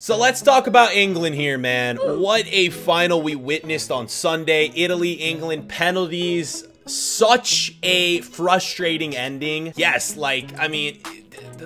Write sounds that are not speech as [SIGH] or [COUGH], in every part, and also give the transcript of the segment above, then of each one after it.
So let's talk about England here, man. What a final we witnessed on Sunday. Italy, England, penalties. Such a frustrating ending. Yes, like, I mean,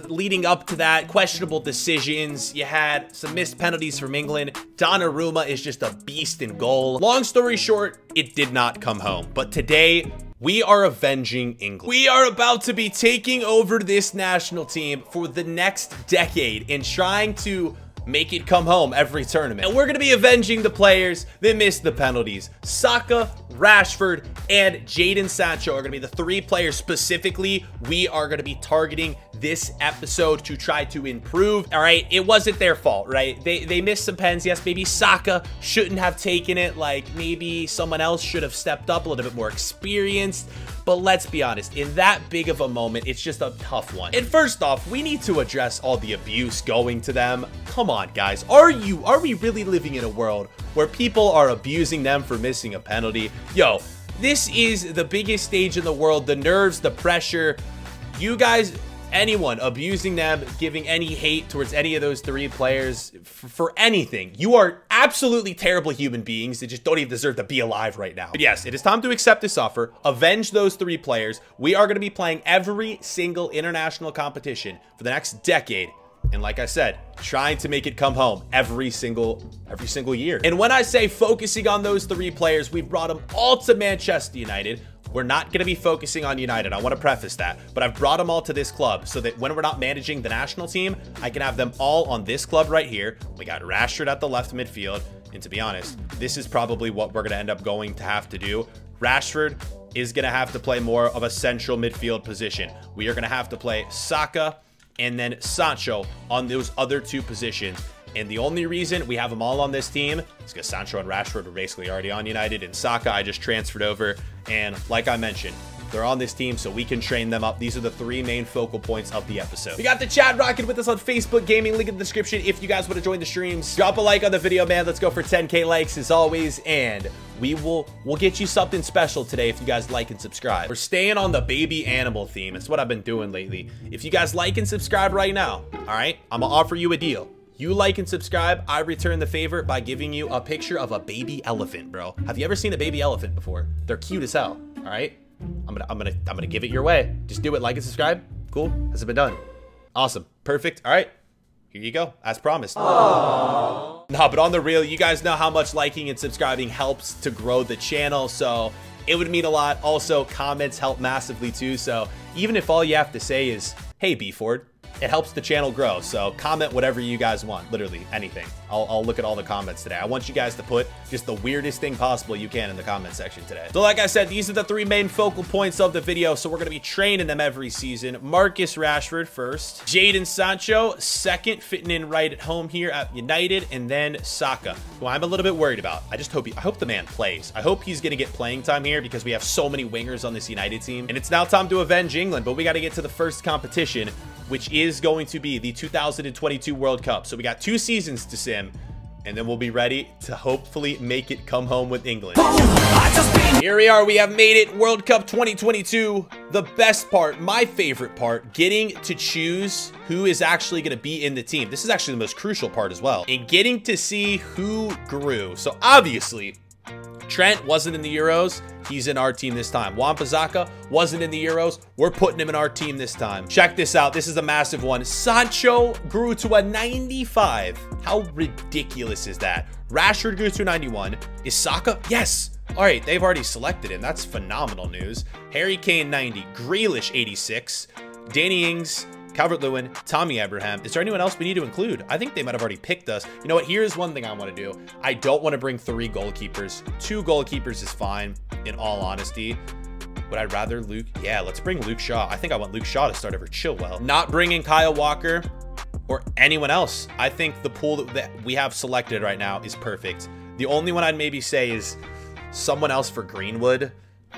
leading up to that, questionable decisions. You had some missed penalties from England. Donnarumma is just a beast in goal. Long story short, it did not come home. But today, we are avenging England. We are about to be taking over this national team for the next decade and trying to make it come home every tournament. And we're going to be avenging the players that missed the penalties. Saka, Rashford, and Jadon Sancho are going to be the three players specifically we are going to be targeting this episode to try to improve. All right, it wasn't their fault, right? They they missed some pens. Yes, maybe Saka shouldn't have taken it. Like maybe someone else should have stepped up a little bit more experienced. But let's be honest, in that big of a moment, it's just a tough one. And first off, we need to address all the abuse going to them. Come on, guys. Are you, are we really living in a world where people are abusing them for missing a penalty? Yo, this is the biggest stage in the world. The nerves, the pressure. You guys anyone abusing them, giving any hate towards any of those three players for anything. You are absolutely terrible human beings that just don't even deserve to be alive right now. But yes, it is time to accept this offer, avenge those three players. We are going to be playing every single international competition for the next decade and like I said, trying to make it come home every single every single year. And when I say focusing on those three players, we've brought them all to Manchester United. We're not going to be focusing on United. I want to preface that. But I've brought them all to this club so that when we're not managing the national team, I can have them all on this club right here. We got Rashford at the left midfield. And to be honest, this is probably what we're going to end up going to have to do. Rashford is going to have to play more of a central midfield position. We are going to have to play Saka and then Sancho on those other two positions. And the only reason we have them all on this team is because Sancho and Rashford were basically already on United. And Saka, I just transferred over. And like I mentioned, they're on this team, so we can train them up. These are the three main focal points of the episode. We got the chat rocking with us on Facebook Gaming. Link in the description if you guys want to join the streams. Drop a like on the video, man. Let's go for 10k likes as always. And we will we'll get you something special today if you guys like and subscribe. We're staying on the baby animal theme. It's what I've been doing lately. If you guys like and subscribe right now, all right, I'm gonna offer you a deal. You like and subscribe, I return the favor by giving you a picture of a baby elephant, bro. Have you ever seen a baby elephant before? They're cute as hell, all right? I'm gonna, I'm gonna, I'm gonna give it your way. Just do it, like and subscribe. Cool, has it been done? Awesome, perfect, all right. Here you go, as promised. Aww. Nah, but on the real, you guys know how much liking and subscribing helps to grow the channel, so it would mean a lot. Also, comments help massively too, so even if all you have to say is, hey, B Ford, it helps the channel grow. So comment whatever you guys want, literally anything. I'll, I'll, look at all the comments today. I want you guys to put just the weirdest thing possible you can in the comment section today. So like I said, these are the three main focal points of the video. So we're going to be training them every season. Marcus Rashford first, Jadon Sancho second, fitting in right at home here at United, and then Saka, who I'm a little bit worried about. I just hope he, I hope the man plays. I hope he's going to get playing time here because we have so many wingers on this United team. And it's now time to avenge England, but we got to get to the first competition, which is going to be the 2022 World Cup. So we got two seasons to sim, and then we'll be ready to hopefully make it come home with England. Here we are, we have made it, World Cup 2022. The best part, my favorite part, getting to choose who is actually gonna be in the team. This is actually the most crucial part as well. And getting to see who grew. So obviously, Trent wasn't in the Euros. He's in our team this time. Wan-Bissaka wasn't in the Euros. We're putting him in our team this time. Check this out. This is a massive one. Sancho grew to a 95. How ridiculous is that? Rashford grew to 91. Is Saka? Yes. All right, they've already selected him. That's phenomenal news. Harry Kane 90. Grealish 86. Danny Ings Calvert-Lewin, Tommy Abraham. Is there anyone else we need to include? I think they might have already picked us. You know what? Here's one thing I want to do. I don't want to bring three goalkeepers. Two goalkeepers is fine, in all honesty. Would I rather Luke? Yeah, let's bring Luke Shaw. I think I want Luke Shaw to start over Chilwell. Not bringing Kyle Walker or anyone else. I think the pool that we have selected right now is perfect. The only one I'd maybe say is someone else for Greenwood.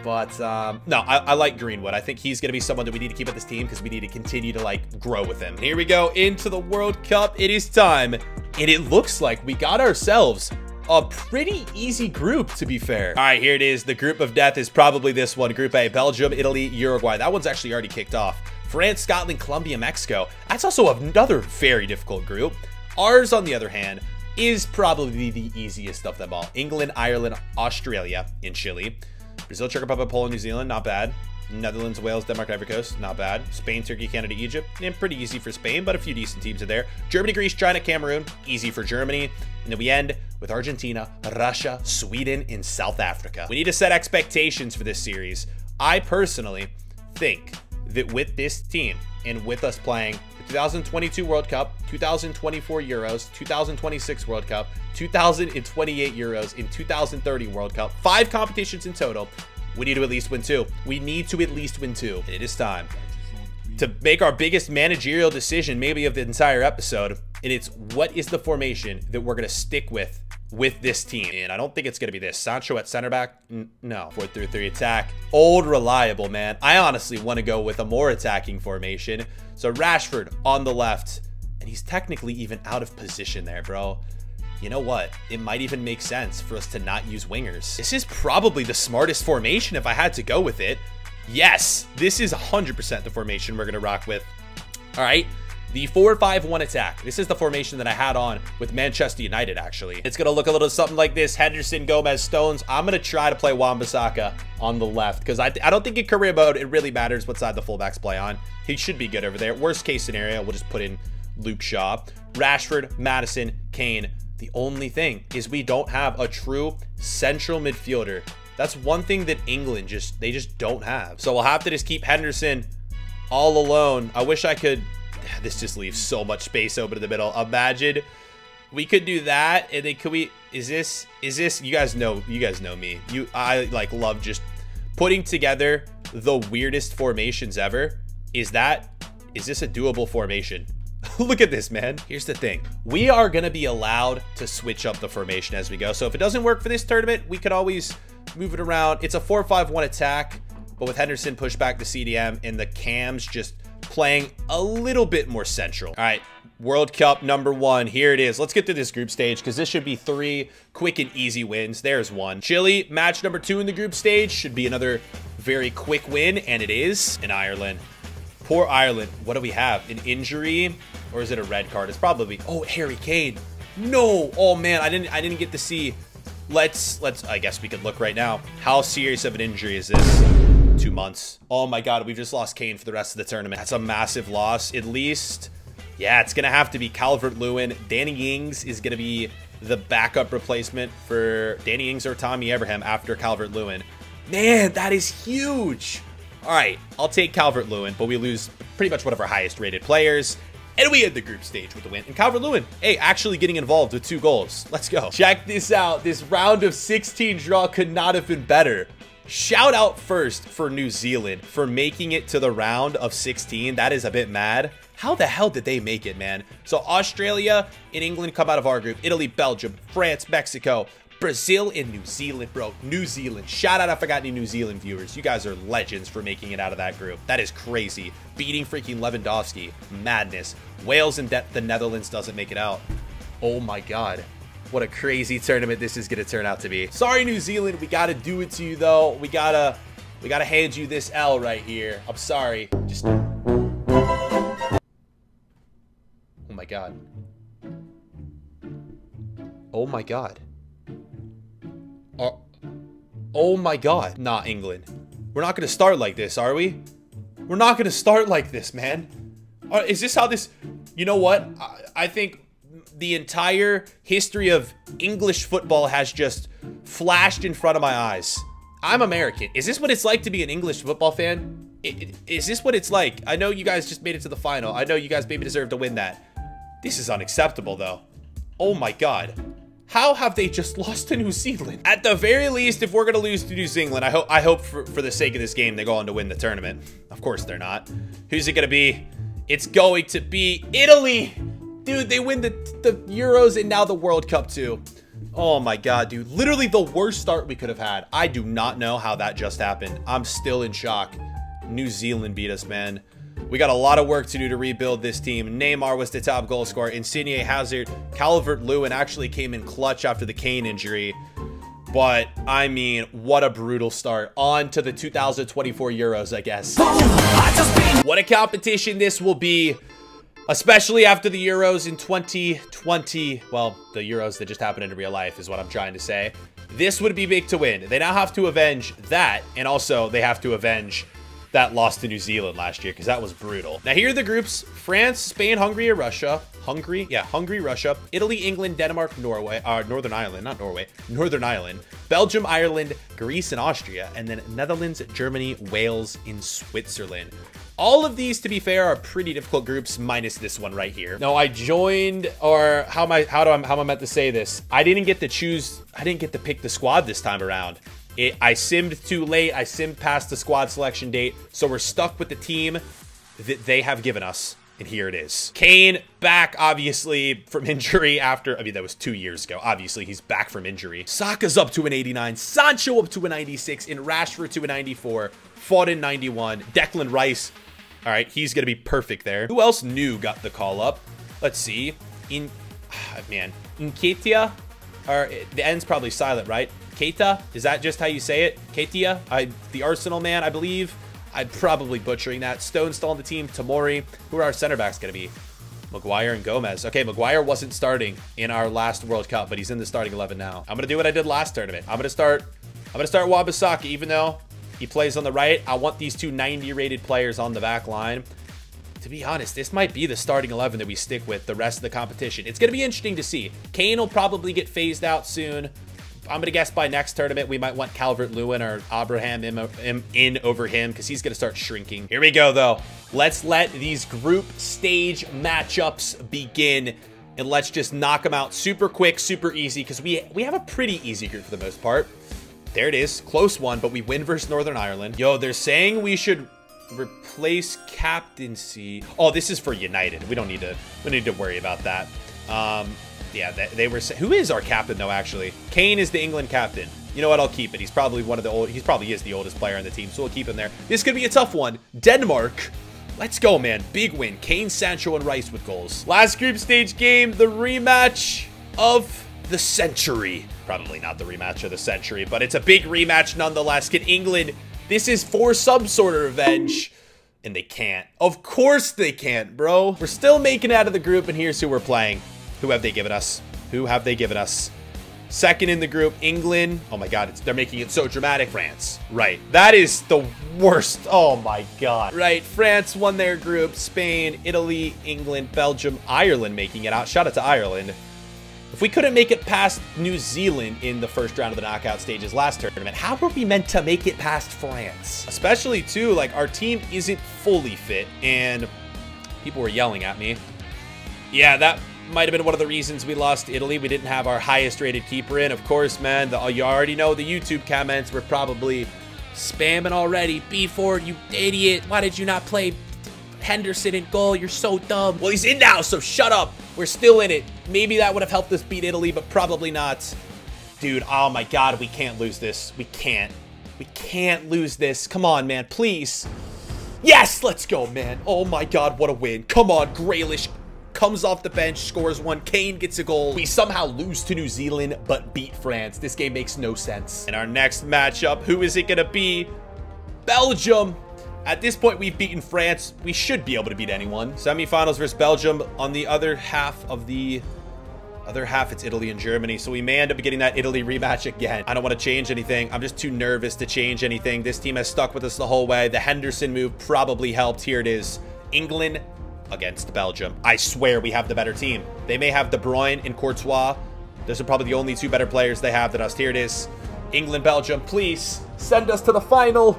But um, no, I, I, like Greenwood. I think he's going to be someone that we need to keep at this team because we need to continue to like grow with him. Here we go into the World Cup. It is time. And it looks like we got ourselves a pretty easy group, to be fair. All right, here it is. The group of death is probably this one. Group A, Belgium, Italy, Uruguay. That one's actually already kicked off. France, Scotland, Colombia, Mexico. That's also another very difficult group. Ours, on the other hand, is probably the easiest of them all. England, Ireland, Australia, and Chile. Brazil, Czech Republic, Poland, New Zealand, not bad. Netherlands, Wales, Denmark, Ivory Coast, not bad. Spain, Turkey, Canada, Egypt, and pretty easy for Spain, but a few decent teams are there. Germany, Greece, China, Cameroon, easy for Germany. And then we end with Argentina, Russia, Sweden, and South Africa. We need to set expectations for this series. I personally think that with this team and with us playing 2022 World Cup, 2024 Euros, 2026 World Cup, 2028 Euros, in 2030 World Cup, five competitions in total, we need to at least win two. We need to at least win two. It is time to make our biggest managerial decision, maybe of the entire episode. And it's what is the formation that we're going to stick with with this team. And I don't think it's going to be this. Sancho at center back? N no. 4-3-3 attack. Old, reliable, man. I honestly want to go with a more attacking formation. So Rashford on the left. And he's technically even out of position there, bro you know what? It might even make sense for us to not use wingers. This is probably the smartest formation if I had to go with it. Yes, this is 100% the formation we're going to rock with. All right. The 4-5-1 attack. This is the formation that I had on with Manchester United, actually. It's going to look a little something like this. Henderson, Gomez, Stones. I'm going to try to play Wan-Bissaka on the left because I, I don't think in career mode it really matters what side the fullbacks play on. He should be good over there. Worst case scenario, we'll just put in Luke Shaw. Rashford, Maddison, Kane, the only thing is we don't have a true central midfielder. That's one thing that England just, they just don't have. So we'll have to just keep Henderson all alone. I wish I could, [SIGHS] this just leaves so much space open in the middle. Imagine we could do that and then could we, is this, is this, you guys know, you guys know me. You, I like love just putting together the weirdest formations ever. Is that, is this a doable formation? [LAUGHS] Look at this, man. Here's the thing. We are going to be allowed to switch up the formation as we go. So if it doesn't work for this tournament, we could always move it around. It's a 4-5-1 attack, but with Henderson push back the CDM and the cams just playing a little bit more central. All right, World Cup number one. Here it is. Let's get to this group stage because this should be three quick and easy wins. There's one. Chile, match number two in the group stage, should be another very quick win, and it is in Ireland. Poor Ireland. What do we have? An injury? Or is it a red card? It's probably oh Harry Kane. No. Oh man, I didn't I didn't get to see. Let's let's I guess we could look right now. How serious of an injury is this? Two months. Oh my god, we've just lost Kane for the rest of the tournament. That's a massive loss. At least, yeah, it's gonna have to be Calvert Lewin. Danny Ings is gonna be the backup replacement for Danny Ings or Tommy Abraham after Calvert Lewin. Man, that is huge. All right, I'll take Calvert Lewin, but we lose pretty much one of our highest rated players. And we end the group stage with the win. And Calvert Lewin, hey, actually getting involved with two goals. Let's go. Check this out. This round of 16 draw could not have been better. Shout out first for New Zealand for making it to the round of 16. That is a bit mad. How the hell did they make it, man? So Australia and England come out of our group. Italy, Belgium, France, Mexico, Brazil and New Zealand, bro. New Zealand. Shout out if I got any New Zealand viewers. You guys are legends for making it out of that group. That is crazy. Beating freaking Lewandowski. Madness. Wales and the Netherlands doesn't make it out. Oh my god. What a crazy tournament this is going to turn out to be. Sorry, New Zealand. We got to do it to you, though. We got to... We gotta hand you this L right here. I'm sorry. Just... Oh my god. Oh my god. Oh, oh my god. Not England. We're not to start like this, are we? We're not to start like this, man. Uh, is this how this... You know what? I, I think the entire history of English football has just flashed in front of my eyes. I'm American. Is this what it's like to be an English football fan? Is this what it's like? I know you guys just made it to the final. I know you guys maybe deserve to win that. This is unacceptable, though. Oh my god. How have they just [LAUGHS] lost to New Zealand? At the very least, if we're gonna lose to New Zealand, I hope I hope for, for the sake of this game they go on to win the tournament. Of course they're not. Who's it gonna be? It's going to be Italy! Dude, they win the, the Euros and now the World Cup too. Oh my god, dude. Literally the worst start we could have had. I do not know how that just happened. I'm still in shock. New Zealand beat us, man. We got a lot of work to do to rebuild this team. Neymar was the top goal scorer. Insigne, Hazard, Calvert-Lewin actually came in clutch after the Kane injury. But, I mean, what a brutal start. On to the 2024 Euros, I guess. What a competition this will be. Especially after the Euros in 2020. Well, the Euros that just happened in real life is what I'm trying to say. This would be big to win. They now have to avenge that, and also they have to avenge that loss to New Zealand last year because that was brutal. Now here are the groups. France, Spain, Hungary, or Russia. Hungary, yeah, Hungary, Russia, Italy, England, Denmark, Norway, uh, Northern Ireland, not Norway, Northern Ireland, Belgium, Ireland, Greece, and Austria, and then Netherlands, Germany, Wales, and Switzerland. All of these, to be fair, are pretty difficult groups, minus this one right here. No, I joined, or how am I, how do I, how am I meant to say this? I didn't get to choose, I didn't get to pick the squad this time around. It, I simmed too late. I simmed past the squad selection date. So we're stuck with the team that they have given us. And here it is. Kane back, obviously, from [LAUGHS] injury after... I mean, that was two years ago. Obviously, he's back from injury. Saka's up to an 89. Sancho up to a 96. And Rashford to a 94. Foden 91. Declan Rice. All right, he's going to be perfect there. Who else new got the call up? Let's see. In... Ah, man. Nketiah? Or, the end's probably silent, right? Keita? Is that just how you say it? Ketia? I, the Arsenal man, I believe. I'm probably butchering that. Stone still on the team. Tomori. Who are our center backs going to be? Maguire and Gomez. Okay, Maguire wasn't starting in our last World Cup, but he's in the starting 11 now. I'm going to do what I did last tournament. I'm going to start I'm going to start Wan-Bissaka, even though he plays on the right. I want these two 90 rated players on the back line. To be honest, this might be the starting 11 that we stick with the rest of the competition. It's going to be interesting to see. Kane will probably get phased out soon. I'm going to guess by next tournament, we might want Calvert-Lewin or Abraham in, over him because he's going to start shrinking. Here we go, though. Let's let these group stage matchups begin. And let's just knock them out super quick, super easy because we, we have a pretty easy group for the most part. There it is. Close one, but we win versus Northern Ireland. Yo, they're saying we should replace captaincy. Oh, this is for United. We don't need to we need to worry about that. Um, yeah, they, they were. Who is our captain though? Actually, Kane is the England captain. You know what? I'll keep it. He's probably one of the old. He's probably is the oldest player on the team, so we'll keep him there. This could be a tough one. Denmark. Let's go, man. Big win. Kane, Sancho, and Rice with goals. Last group stage game, the rematch of the century. Probably not the rematch of the century, but it's a big rematch nonetheless. Can England... This is for some sort of revenge. And they can't. Of course they can't, bro. We're still making out of the group, and here's who we're playing. Who have they given us? Who have they given us? Second in the group, England. Oh my god, they're making it so dramatic. France. Right. That is the worst. Oh my god. Right. France won their group. Spain, Italy, England, Belgium, Ireland making it out. Shout out to Ireland. If we couldn't make it past New Zealand in the first round of the knockout stages last tournament, how were we meant to make it past France? Especially, too, like, our team isn't fully fit, and people were yelling at me. Yeah, that might have been one of the reasons we lost Italy. We didn't have our highest rated keeper in. Of course, man, the, you already know the YouTube comments were probably spamming already. B Ford, you idiot. Why did you not play Henderson in goal? You're so dumb. Well, he's in now, so shut up. We're still in it. Maybe that would have helped us beat Italy, but probably not. Dude, oh my god, we can't lose this. We can't. We can't lose this. Come on, man, please. Yes, let's go, man. Oh my god, what a win. Come on, Grealish comes off the bench, scores one. Kane gets a goal. We somehow lose to New Zealand, but beat France. This game makes no sense. In our next matchup, who is it going to be? Belgium. At this point, we've beaten France. We should be able to beat anyone. Semifinals versus Belgium. On the other half of the other half, it's Italy and Germany. So we may end up getting that Italy rematch again. I don't want to change anything. I'm just too nervous to change anything. This team has stuck with us the whole way. The Henderson move probably helped. Here it is. England against Belgium. I swear we have the better team. They may have De Bruyne and Courtois. Those are probably the only two better players they have than us. Here it is. England, Belgium, please send us to the final.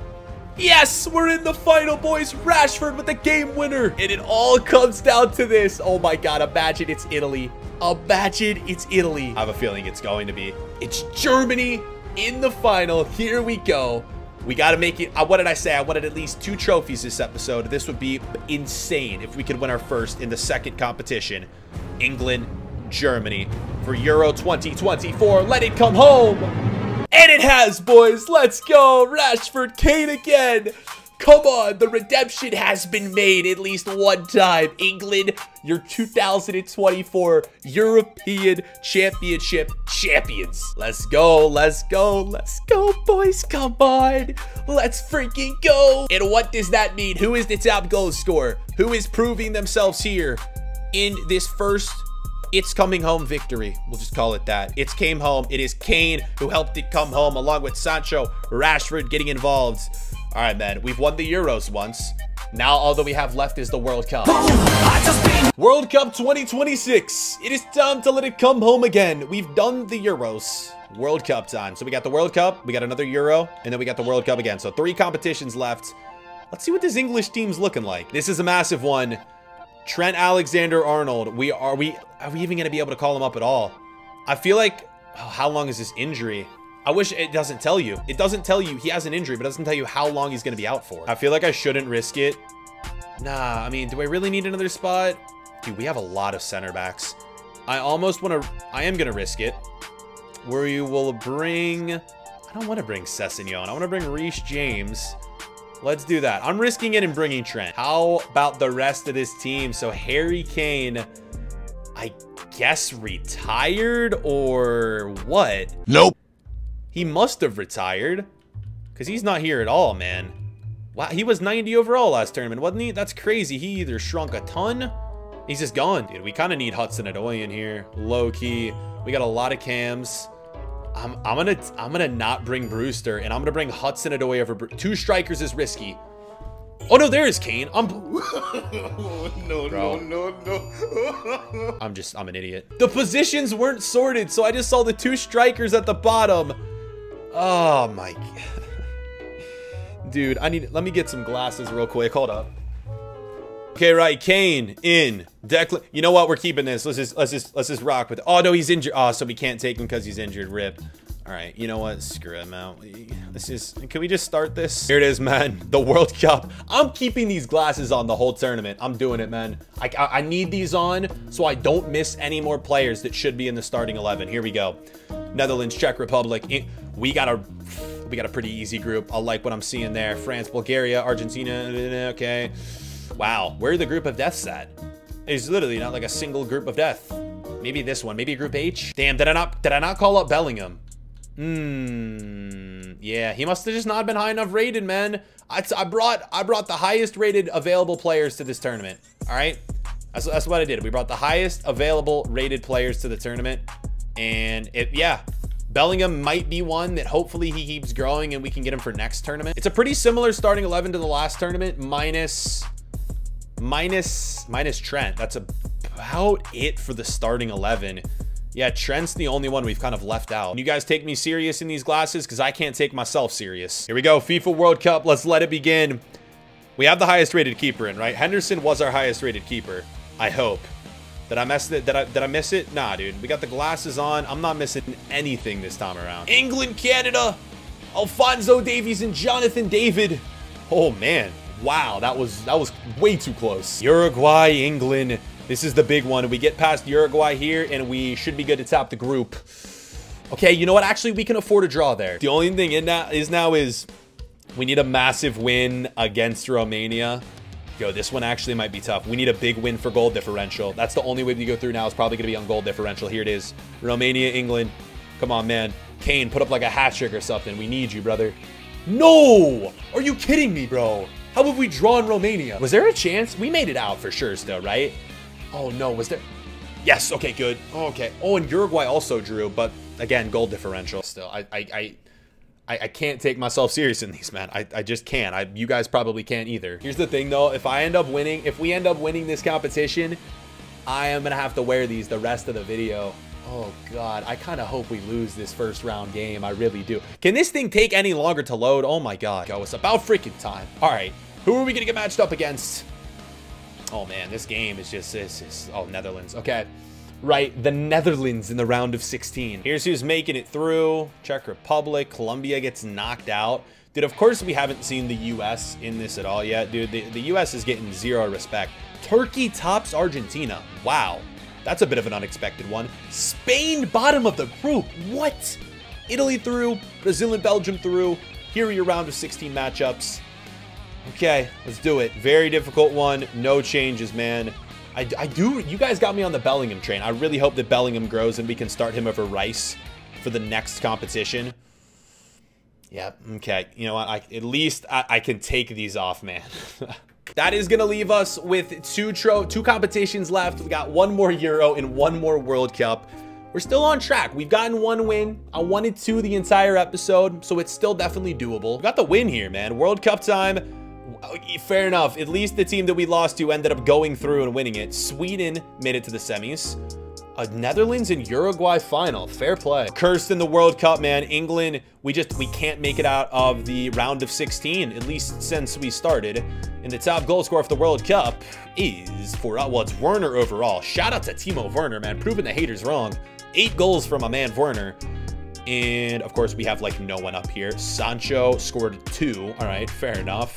Yes, we're in the final, boys. Rashford with the game winner. And it all comes down to this. Oh my God, imagine it's Italy. Imagine it's Italy. I have a feeling it's going to be. It's Germany in the final. Here we go. We got to make it. Uh, what did I say? I wanted at least two trophies this episode. This would be insane if we could win our first in the second competition. England, Germany for Euro 2024. Let it come home. And it has, boys. Let's go. Rashford Kane again. Come on, the redemption has been made at least one time. England, your 2024 European Championship champions. Let's go, let's go, let's go, boys. Come on. Let's freaking go. And what does that mean? Who is the top goal scorer? Who is proving themselves here in this first it's coming home victory. We'll just call it that. It's came home. It is Kane who helped it come home along with Sancho, Rashford getting involved. All right, man. We've won the Euros once. Now all that we have left is the World Cup. World Cup 2026. It is time to let it come home again. We've done the Euros. World Cup time. So we got the World Cup, we got another Euro, and then we got the World Cup again. So three competitions left. Let's see what this English team's looking like. This is a massive one. Trent Alexander-Arnold. We are we are we even going to be able to call him up at all? I feel like oh, how long is this injury? I wish it doesn't tell you. It doesn't tell you he has an injury, but doesn't tell you how long he's going to be out for. I feel like I shouldn't risk it. Nah, I mean, do I really need another spot? Dude, we have a lot of center backs. I almost want to... I am going to risk it. Where you will bring... I don't want to bring Sessegnon. I want to bring Reece James. Let's do that. I'm risking it and bringing Trent. How about the rest of this team? So Harry Kane, I guess retired or what? Nope. He must have retired. Because he's not here at all, man. Wow, he was 90 overall last tournament, wasn't he? That's crazy. He either shrunk a ton. He's just gone, dude. We kind of need Hudson-Odoi in here. Low key. We got a lot of cams. I'm, I'm gonna I'm gonna not bring Brewster, and I'm gonna bring Hudson-Odoi over Bru two strikers is risky. Oh no, there is Kane. I'm [LAUGHS] oh, no, Bro. no, no, no. [LAUGHS] I'm just I'm an idiot. The positions weren't sorted, so I just saw the two strikers at the bottom. Oh my god. [SIGHS] Dude, I need let me get some glasses real quick. Hold up. Okay, right. Kane in. Declan. You know what? We're keeping this. Let's just let's just let's just rock with. It. Oh no, he's injured. Oh, so we can't take him because he's injured. Rip. All right. You know what? Screw him out. This is. Can we just start this? Here it is, man. The World Cup. I'm keeping these glasses on the whole tournament. I'm doing it, man. I I, need these on so I don't miss any more players that should be in the starting eleven. Here we go. Netherlands, Czech Republic. We got a we got a pretty easy group. I like what I'm seeing there. France, Bulgaria, Argentina. Okay. Wow, where are the group of deaths at? There's literally not like a single group of death. Maybe this one, maybe group H. Damn, did I not did I not call up Bellingham? Hmm. Yeah, he must have just not been high enough rated, man. I, I brought I brought the highest rated available players to this tournament. All right, that's that's what I did. We brought the highest available rated players to the tournament, and it yeah. Bellingham might be one that hopefully he keeps growing and we can get him for next tournament. It's a pretty similar starting 11 to the last tournament, minus minus minus Trent. That's about it for the starting 11. Yeah, Trent's the only one we've kind of left out. you guys take me serious in these glasses? Because I can't take myself serious. Here we go, FIFA World Cup. Let's let it begin. We have the highest rated keeper in, right? Henderson was our highest rated keeper. I hope. Did I mess it? Did I, did I miss it? Nah, dude. We got the glasses on. I'm not missing anything this time around. England, Canada, Alphonso Davies, and Jonathan David. Oh, man. Wow, that was that was way too close. Uruguay, England. This is the big one. We get past Uruguay here, and we should be good to top the group. Okay, you know what? Actually, we can afford a draw there. The only thing in that is now is we need a massive win against Romania. Yo, this one actually might be tough. We need a big win for goal differential. That's the only way we go through now. Is probably going to be on goal differential. Here it is. Romania, England. Come on, man. Kane, put up like a hat trick or something. We need you, brother. No! Are you kidding me, bro? How have we drawn Romania? Was there a chance? We made it out for sure still, right? Oh no, was there? Yes, okay, good. Oh, okay. Oh, and Uruguay also drew, but again, goal differential still. I, I, I, I, can't take myself serious in these, man. I, I just can't. I, you guys probably can't either. Here's the thing, though. If I end up winning, if we end up winning this competition, I am going to have to wear these the rest of the video. Oh, God. I kind of hope we lose this first round game. I really do. Can this thing take any longer to load? Oh, my God. Go. It's about freaking time. All right. Who are we going to get matched up against? Oh, man. This game is just... This is... Oh, Netherlands. Okay. Right, the Netherlands in the round of 16. Here's who's making it through. Czech Republic. Colombia gets knocked out. Dude, of course we haven't seen the U.S. in this at all yet. Dude, the, the U.S. is getting zero respect. Turkey tops Argentina. Wow. That's a bit of an unexpected one. Spain, bottom of the group. What? Italy through. Brazil and Belgium through. Here are your round of 16 matchups. Okay, let's do it. Very difficult one. No changes, man. I, I do. You guys got me on the Bellingham train. I really hope that Bellingham grows and we can start him over Rice for the next competition. Yep. Okay. You know what? I, at least I, I can take these off, man. [LAUGHS] that is going to leave us with two tro two competitions left. We got one more Euro and one more World Cup. We're still on track. We've gotten one win. I wanted two the entire episode, so it's still definitely doable. We got the win here, man. World Cup time. Uh, fair enough. At least the team that we lost to ended up going through and winning it. Sweden made it to the semis. A Netherlands and Uruguay final. Fair play. Cursed in the World Cup, man. England, we just, we can't make it out of the round of 16, at least since we started. And the top goal scorer for the World Cup is for, uh, well, it's Werner overall. Shout out to Timo Werner, man. Proving the haters wrong. Eight goals from a man, Werner. And of course, we have like no one up here. Sancho scored two. All right, fair enough.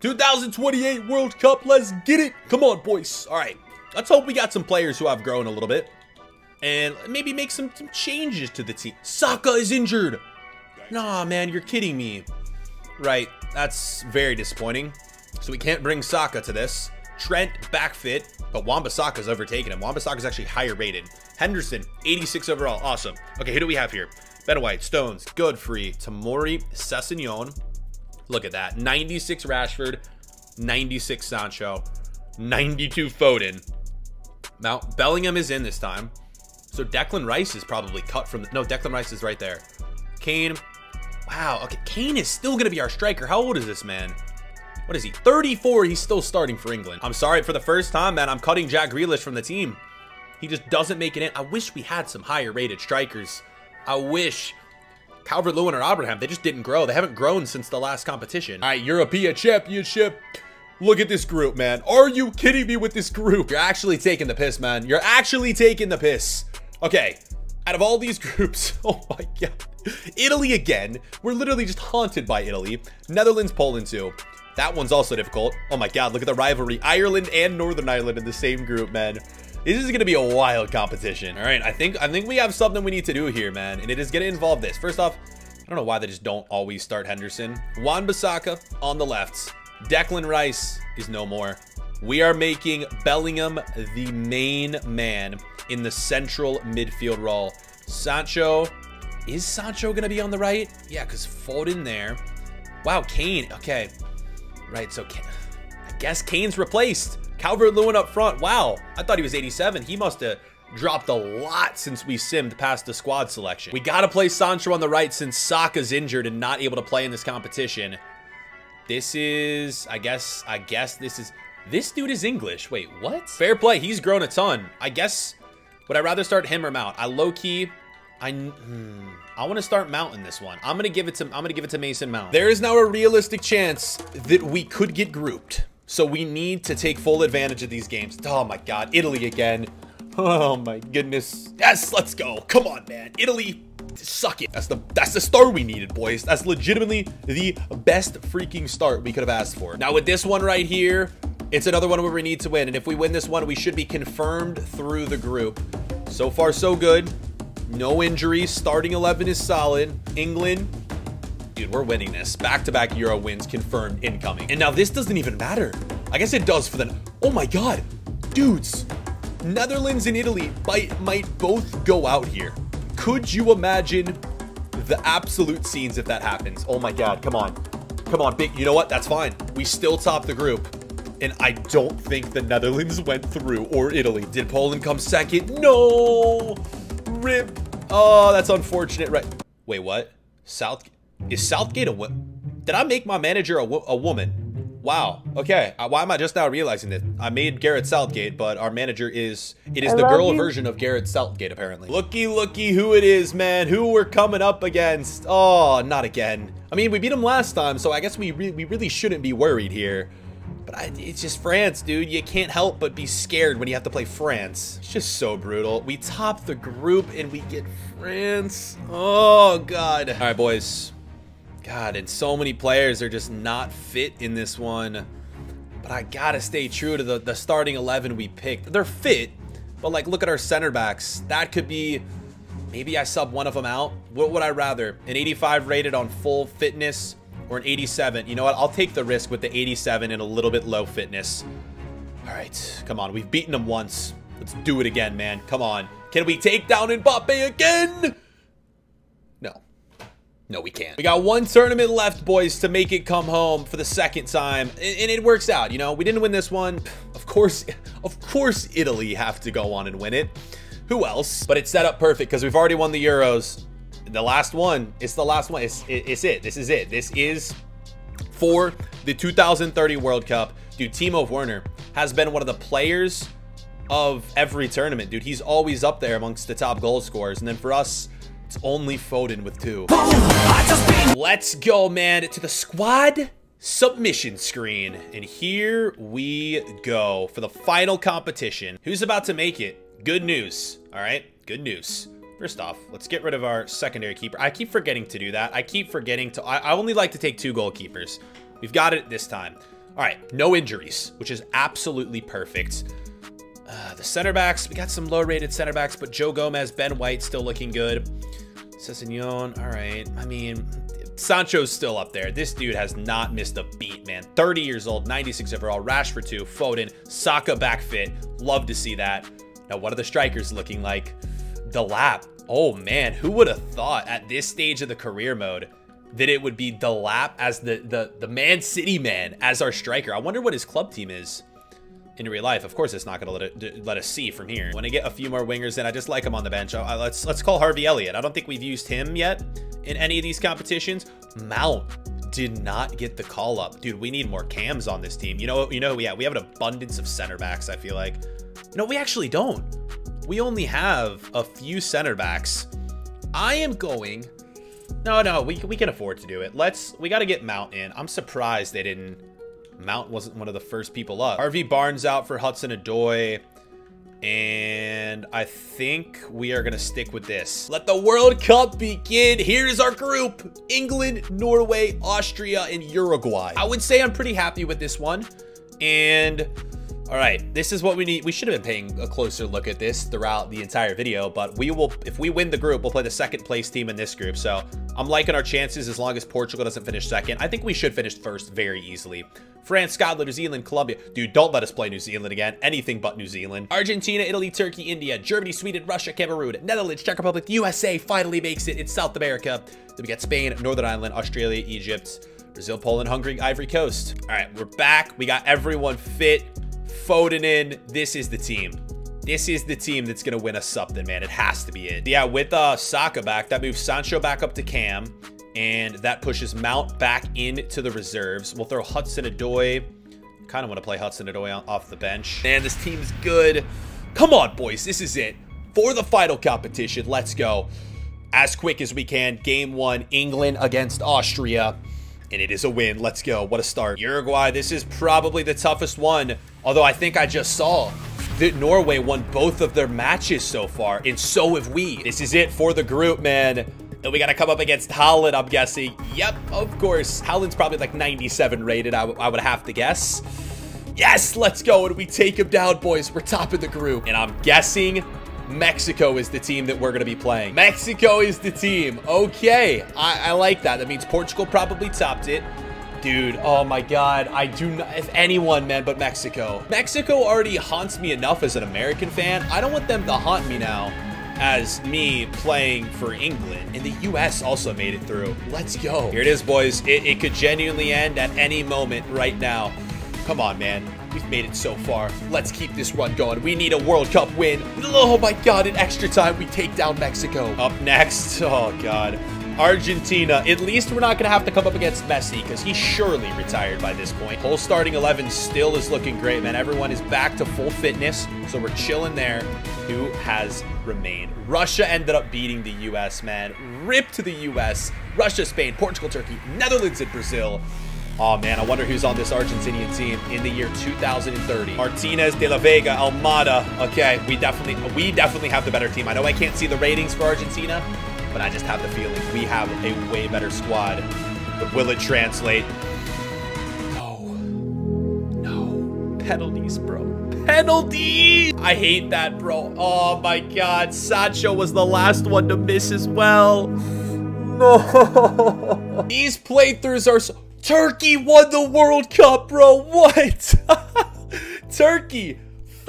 2028 World Cup. Let's get it. Come on, boys. All right. Let's hope we got some players who have grown a little bit. And maybe make some, some changes to the team. Saka is injured. Nah, man, you're kidding me. Right. That's very disappointing. So we can't bring Saka to this. Trent back fit, but Wan-Bissaka's overtaken him. Wan-Bissaka's actually higher rated. Henderson, 86 overall. Awesome. Okay, who do we have here? Ben White, Stones, Godfrey, Tomori, Sessegnon. Look at that. 96 Rashford, 96 Sancho, 92 Foden. Now, Bellingham is in this time. So Declan Rice is probably cut from the... No, Declan Rice is right there. Kane. Wow. Okay, Kane is still going to be our striker. How old is this man? What is he? 34. He's still starting for England. I'm sorry. For the first time, man, I'm cutting Jack Grealish from the team. He just doesn't make it in. I wish we had some higher rated strikers. I wish Calvert-Lewin or Abraham, they just didn't grow. They haven't grown since the last competition. All right, European Championship. Look at this group, man. Are you kidding me with this group? You're actually taking the piss, man. You're actually taking the piss. Okay, out of all these [LAUGHS] groups, oh my god. Italy again. We're literally just haunted by Italy. Netherlands, Poland too. That one's also difficult. Oh my god, look at the rivalry. Ireland and Northern Ireland in the same group, man. This is gonna be a wild competition. All right, I think I think we have something we need to do here, man, and it is gonna involve this. First off, I don't know why they just don't always start Henderson. Wan-Bissaka on the left. Declan Rice is no more. We are making Bellingham the main man in the central midfield role. Sancho, is Sancho gonna be on the right? Yeah, because Foden there. Wow, Kane. Okay, right. So I guess Kane's replaced. Calvert-Lewin up front. Wow, I thought he was 87. He must have dropped a lot since we simmed past the squad selection. We got to play Sancho on the right since Saka's injured and not able to play in this competition. This is, I guess, I guess this is, this dude is English. Wait, what? Fair play. He's grown a ton. I guess, would I rather start him or Mount? I low-key, I, hmm, I want to start mounting this one. I'm to give it to, I'm to give it to Mason Mount. There is now a realistic chance that we could get grouped. So we need to take full advantage of these games. Oh my god, Italy again. Oh my goodness. Yes, let's go. Come on, man. Italy, suck it. That's the that's the start we needed, boys. That's legitimately the best freaking start we could have asked for. Now with this one right here, it's another one where we need to win. And if we win this one, we should be confirmed through the group. So far, so good. No injuries. Starting 11 is solid. England, Dude, we're winning this. Back-to-back -back Euro wins confirmed incoming. And now this doesn't even matter. I guess it does for the... Oh my god. Dudes. Netherlands and Italy might, might both go out here. Could you imagine the absolute scenes if that happens? Oh my god, come on. Come on, big. You know what? That's fine. We still top the group. And I don't think the Netherlands went through, or Italy. Did Poland come second? No! Rip. Oh, that's unfortunate. Right. Wait, what? South... Is Southgate a what? Did I make my manager a, a woman? Wow. Okay. Uh, why am I just now realizing that? I made Gareth Southgate, but our manager is... It is I the girl you. version of Gareth Southgate, apparently. Looky, looky who it is, man. Who we're coming up against. Oh, not again. I mean, we beat him last time, so I guess we, re we really shouldn't be worried here. But I, it's just France, dude. You can't help but be scared when you have to play France. It's just so brutal. We top the group and we get France. Oh, God. All right, boys. God, and so many players are just not fit in this one. But I gotta stay true to the, the starting 11 we picked. They're fit, but like, look at our center backs. That could be, maybe I sub one of them out. What would I rather? An 85 rated on full fitness or an 87. You know what? I'll take the risk with the 87 and a little bit low fitness. All right, come on. We've beaten him once. Let's do it again, man. Come on. Can we take down Mbappe again? No. No, we can't. We got one tournament left, boys, to make it come home for the second time. And it works out, you know? We didn't win this one. Of course, of course Italy have to go on and win it. Who else? But it's set up perfect because we've already won the Euros. The last one. It's the last one. It's, it's it. This is it. This is for the 2030 World Cup. Dude, Timo Werner has been one of the players of every tournament, dude. He's always up there amongst the top goal scorers. And then for us, it's only Foden with two. Let's go, man, to the squad submission screen. And here we go for the final competition. Who's about to make it? Good news, all right? Good news. First off, let's get rid of our secondary keeper. I keep forgetting to do that. I keep forgetting to... I, I only like to take two goalkeepers. We've got it this time. All right, no injuries, which is absolutely perfect. Uh, the center backs, we got some low-rated center backs, but Joe Gomez, Ben White still looking good. Sessegnon, all right. I mean, Sancho's still up there. This dude has not missed a beat, man. 30 years old, 96 overall, Rashford 2, Foden, Saka back fit. Love to see that. Now, what are the strikers looking like? Delap. Oh, man, who would have thought at this stage of the career mode that it would be Delap as the, the, the Man City man as our striker? I wonder what his club team is in real life. Of course, it's not going to let let us see from here. When I get a few more wingers in, I just like him on the bench. I, let's let's call Harvey Elliott. I don't think we've used him yet in any of these competitions. Mount did not get the call up, dude. We need more cams on this team. You know, you know, yeah, we have an abundance of center backs. I feel like, no, we actually don't. We only have a few center backs. I am going. No, no, we we can afford to do it. Let's. We got to get Mount in. I'm surprised they didn't Mount wasn't one of the first people up. Harvey Barnes out for Hudson Odoi. And I think we are going to stick with this. Let the World Cup begin. Here's our group. England, Norway, Austria, and Uruguay. I would say I'm pretty happy with this one. And all right, this is what we need. We should have been paying a closer look at this throughout the entire video, but we will, if we win the group, we'll play the second place team in this group. So I'm liking our chances as long as Portugal doesn't finish second. I think we should finish first very easily. France, Scotland, New Zealand, Colombia. Dude, don't let us play New Zealand again. Anything but New Zealand. Argentina, Italy, Turkey, India, Germany, Sweden, Russia, Cameroon, Netherlands, Czech Republic, USA finally makes it. It's South America. Then we got Spain, Northern Ireland, Australia, Egypt, Brazil, Poland, Hungary, Ivory Coast. All right, we're back. We got everyone fit. Foden in. This is the team. This is the team that's going to win us something, man. It has to be it. Yeah, with uh, Saka back, that moves Sancho back up to Cam. And that pushes Mount back into the reserves. We'll throw Hudson Odoi. Kind of want to play Hudson Odoi off the bench. Man, this team's good. Come on, boys. This is it. For the final competition, let's go. As quick as we can. Game one, England against Austria. And it is a win. Let's go. What a start. Uruguay, this is probably the toughest one. Although I think I just saw that Norway won both of their matches so far. And so have we. This is it for the group, man. And we got to come up against Holland, I'm guessing. Yep, of course. Holland's probably like 97 rated, I, I would have to guess. Yes, let's go. And we take him down, boys. We're top of the group. And I'm guessing Mexico is the team that we're going to be playing. Mexico is the team. Okay. I, I like that. That means Portugal probably topped it. Dude, oh my god, I do not, if anyone, man, but Mexico. Mexico already haunts me enough as an American fan. I don't want them to haunt me now as me playing for England. And the U.S. also made it through. Let's go. Here it is, boys. It, it could genuinely end at any moment right now. Come on, man. We've made it so far. Let's keep this run going. We need a World Cup win. Oh my god, in extra time, we take down Mexico. Up next, [LAUGHS] oh god. Argentina. At least we're not going to have to come up against Messi because he's surely retired by this point. Whole starting 11 still is looking great, man. Everyone is back to full fitness, so we're chilling there. Who has remained? Russia ended up beating the U.S., man. Rip to the U.S. Russia, Spain, Portugal, Turkey, Netherlands, and Brazil. Oh man, I wonder who's on this Argentinian team in the year 2030. Martinez, De La Vega, Almada. Okay, we definitely we definitely have the better team. I know I can't see the ratings for Argentina, but I just have the feeling we have a way better squad. But will it translate? No. No. Penalties, bro. Penalties! I hate that, bro. Oh my god. Sancho was the last one to miss as well. No. [LAUGHS] These playthroughs are so Turkey won the World Cup, bro. What? [LAUGHS] Turkey.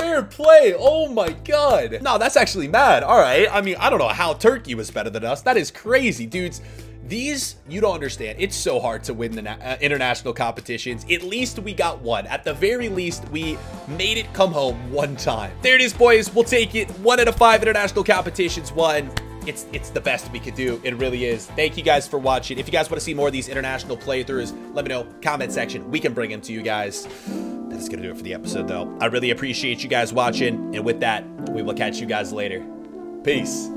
Fair play. Oh my god. No, that's actually mad. All right. I mean, I don't know how Turkey was better than us. That is crazy, dudes. These, you don't understand. It's so hard to win the uh, international competitions. At least we got one. At the very least, we made it come home one time. There it is, boys. We'll take it. One out of five international competitions won it's it's the best we could do. It really is. Thank you guys for watching. If you guys want to see more of these international playthroughs, let me know. Comment section. We can bring them to you guys. That is going to do it for the episode, though. I really appreciate you guys watching. And with that, we will catch you guys later. Peace.